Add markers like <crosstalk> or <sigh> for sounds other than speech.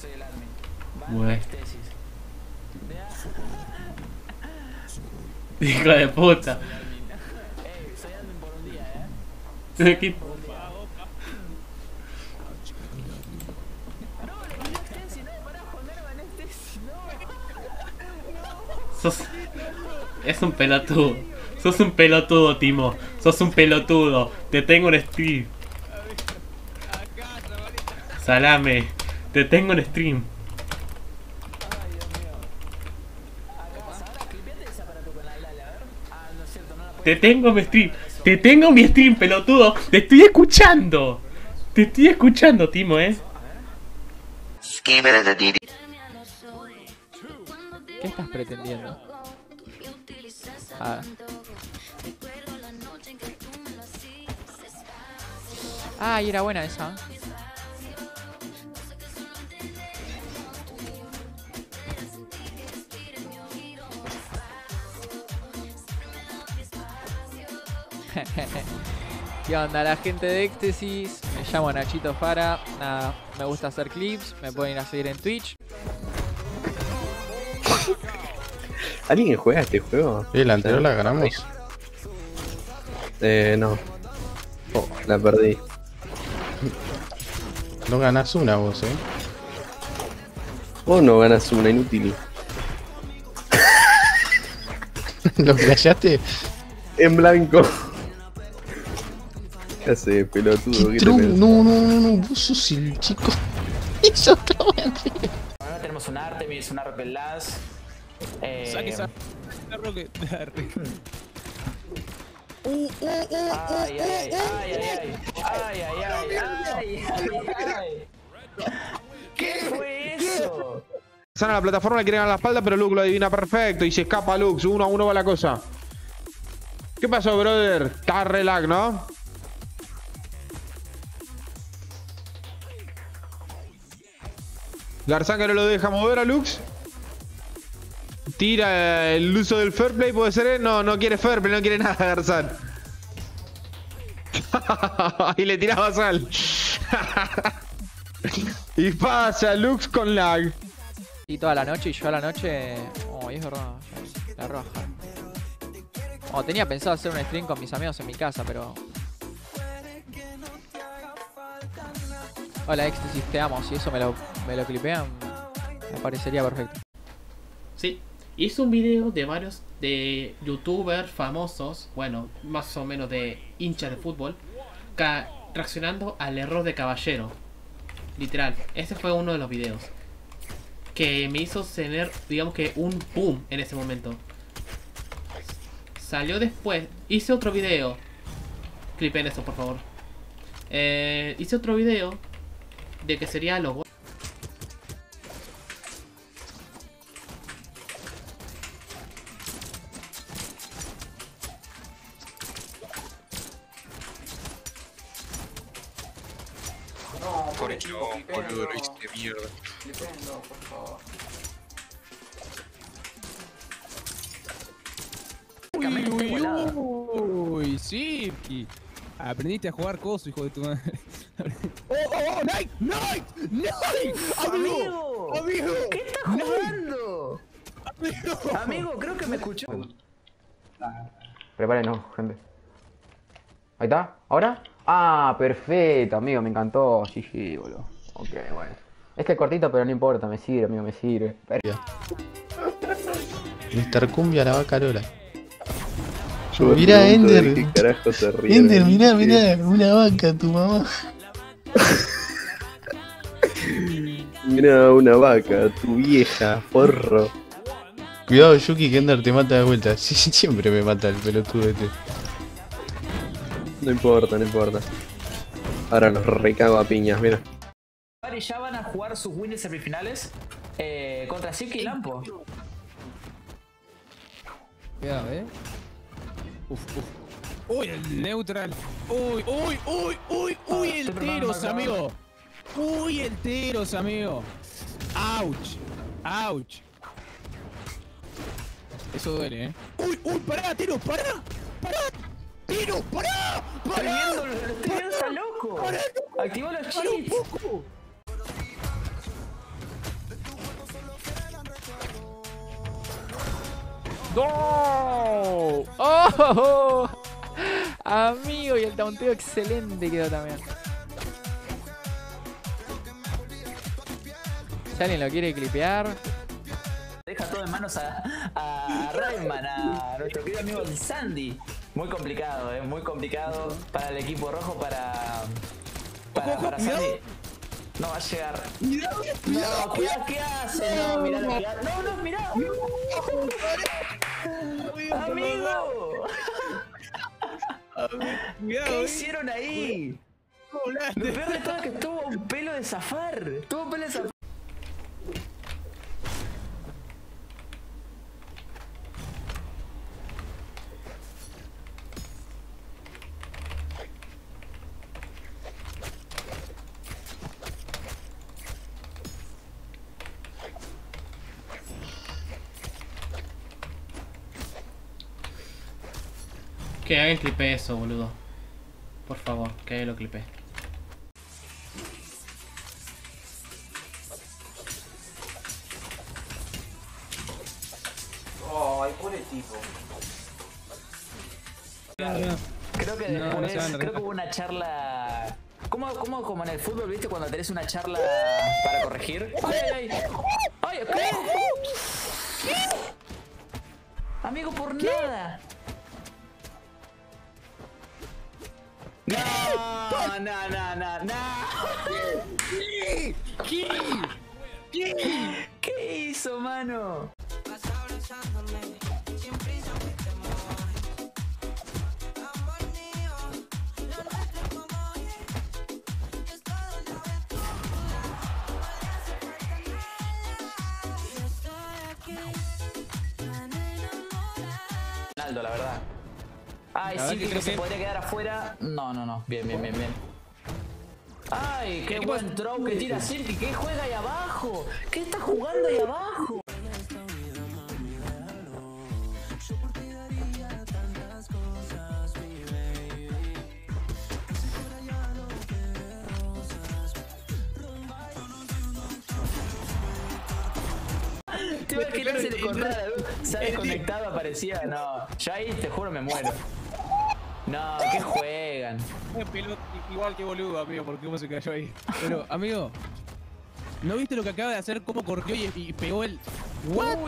soy el admin. Bueno. Tesis. <laughs> Hijo de puta. <laughs> Ey, soy admin por un día, eh. <laughs> ¿Qué- No, le di la tesis, no, pará, Juan Nerva, no es tesis, no. Sos... Es un pelotudo. Sos un pelotudo, Timo. Sos un pelotudo. Te tengo en stream. Salame. Te tengo en stream. Te tengo en mi stream. Te tengo en mi stream, pelotudo. Te estoy escuchando. Te estoy escuchando, Timo, eh. ¿Qué estás pretendiendo? Ah. Ah, y era buena esa. <laughs> ¿Qué onda la gente de Éxtasis? Me llamo Nachito Fara. Nada, me gusta hacer clips. Me pueden ir a seguir en Twitch. ¿Alguien juega este juego? Sí, la anterior la ganamos. Eh, no. Oh, la perdí. No ganás una vos, eh. Vos no ganas una inútil. <laughs> Lo flasheaste. En blanco. <laughs> Ese pelotudo que No, no, no, no, vos sos el chico. Hizo otra mentira. Ahora tenemos un Artemis, un Arpelaz. Eh. Saque esa. Uh, uh, uh, ay, ay, ay, ay, ay, ay, ay, ay, ¿Qué fue eso? Sana la plataforma, le quieren a la espalda, pero Luke lo adivina perfecto y se escapa Luke. Uno a uno va la cosa. ¿Qué pasó, brother? Está relac, ¿no? Garzán que no lo deja mover a Lux. Tira el uso del fair play, puede ser. eh? No, no quiere fair play, no quiere nada, Garzán. <laughs> y le tiraba sal. <laughs> y pasa Lux con lag. Y toda la noche y yo a la noche. Oh, es verdad. La roja. Oh, tenía pensado hacer un stream con mis amigos en mi casa, pero. Hola, Éxtasis, te amo. Si eso me lo, me lo clipean, me parecería perfecto. Sí. Hice un video de varios de youtubers famosos, bueno, más o menos de hinchas de fútbol, reaccionando al error de Caballero. Literal, ese fue uno de los videos. Que me hizo tener, digamos que, un boom en ese momento. Salió después, hice otro video. Clipen eso, por favor. Eh, hice otro video de que sería lo bueno. No, por yo, boludo, este mierda. Por favor. Uy, uy, uy, sí. Aprendiste a jugar coso, hijo de tu madre. <laughs> ¡Oh, oh, oh! ¡Night! ¡Night! ¡Night! ¡Amigo! ¡Amigo! ¿Qué estás jugando? Amigo, creo que me escuchó. Prepárenos, gente. Ahí está, ¿ahora? Ah, perfecto, amigo, me encantó. Sí, sí, boludo. Ok, bueno. Es que es cortito, pero no importa, me sirve, amigo, me sirve. Per- Mr. Cumbia la vaca Lola. Yo Mirá, Ender. Ender, de- mirá, mirá, una vaca, tu mamá. Mirá una vaca, tu vieja, porro. Cuidado, Yuki, que Ender te mata de vuelta. <laughs> Sí, siempre me mata el pelotudo este. No importa, no importa. Ahora los recago a piñas, mira. Ya van a jugar sus wins semifinales eh, contra Siki y Lampo. Cuidado, eh. Uf, uf. Uy, el neutral. Uy, uy, uy, uy, ah, uy, el teros, amigo. Uy, el teros, amigo. Ouch. Ouch. Eso duele, eh. Uy, uy, pará, teros, pará. Pará. Teros, pará. Pará. Estoy está loco. Pará, loco. Activó los cheats. ¡No! ¡Oh! Amigo, y el taunteo excelente quedó también. Si alguien lo quiere clipear. Deja todo en manos a, a Rayman, a nuestro querido amigo el Sandy. Muy complicado, eh, muy complicado para el equipo rojo, para. Para, Sandy. No va a llegar. No, cuidado, ¿qué hace? No, mirá que hace. No, no, mirá. Amigo, ¿qué hicieron ahí? Lo peor de todo es que tuvo un pelo de zafar. Tuvo un pelo de zafar. Que alguien clipe eso, boludo. Por favor, que alguien lo clipe. Creo que No, después, creo que hubo una charla. ¿Cómo, cómo como en el fútbol, viste, cuando tenés una charla para corregir? ¡Ay, ay! ¡Ay, qué! Amigo, por nada. No, no, no, no, no. ¿Qué? ¿Qué? ¿Qué hizo, mano? La verdad. Ay, sí, que se podría quedar afuera. No, no, no. Bien, bien, bien, bien. Ay, qué ¿Qué buen throw que tira Silky. ¿Qué juega ahí abajo? ¿Qué está jugando ahí abajo? Te imaginar si le cortara se ha desconectado, <laughs> aparecía. No, yo ahí te juro me muero. No, ¿qué juegan? Eh, igual que boludo, amigo, porque cómo se cayó ahí. Pero, amigo, ¿no viste lo que acaba de hacer? ¿Cómo corrió y, y pegó el. ¿What?